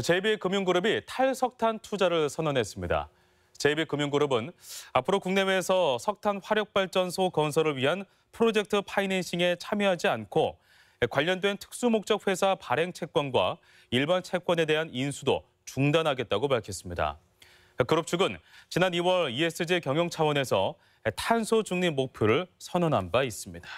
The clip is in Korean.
JB금융그룹이 탈석탄 투자를 선언했습니다. JB금융그룹은 앞으로 국내외에서 석탄 화력발전소 건설을 위한 프로젝트 파이낸싱에 참여하지 않고 관련된 특수목적 회사 발행 채권과 일반 채권에 대한 인수도 중단하겠다고 밝혔습니다. 그룹 측은 지난 2월 ESG 경영 차원에서 탄소 중립 목표를 선언한 바 있습니다.